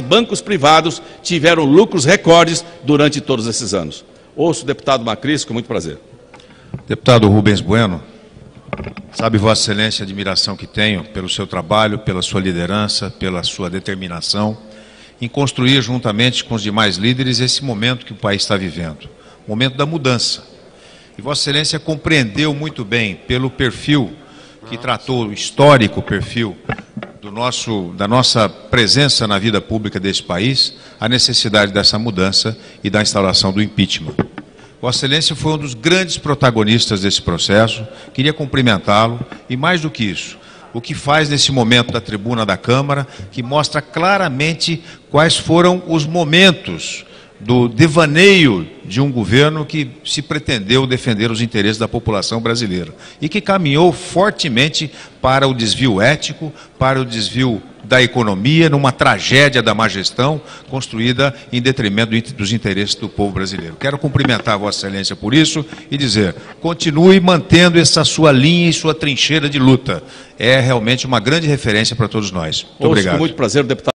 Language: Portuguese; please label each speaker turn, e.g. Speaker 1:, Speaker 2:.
Speaker 1: bancos privados tiveram lucros recordes durante todos esses anos. Ouço o deputado Macris com muito prazer.
Speaker 2: Deputado Rubens Bueno, sabe Vossa Excelência a admiração que tenho pelo seu trabalho, pela sua liderança, pela sua determinação em construir juntamente com os demais líderes esse momento que o país está vivendo, momento da mudança. E Vossa Excelência compreendeu muito bem pelo perfil que tratou o histórico perfil do nosso, da nossa presença na vida pública desse país, a necessidade dessa mudança e da instalação do impeachment. Vossa Excelência foi um dos grandes protagonistas desse processo, queria cumprimentá-lo e, mais do que isso, o que faz nesse momento da tribuna da Câmara, que mostra claramente quais foram os momentos do devaneio de um governo que se pretendeu defender os interesses da população brasileira e que caminhou fortemente para o desvio ético, para o desvio da economia, numa tragédia da má gestão construída em detrimento dos interesses do povo brasileiro. Quero cumprimentar Vossa Excelência por isso e dizer: continue mantendo essa sua linha e sua trincheira de luta. É realmente uma grande referência para todos nós. Muito
Speaker 1: Ouço
Speaker 2: obrigado.
Speaker 1: Com muito prazer, deputado.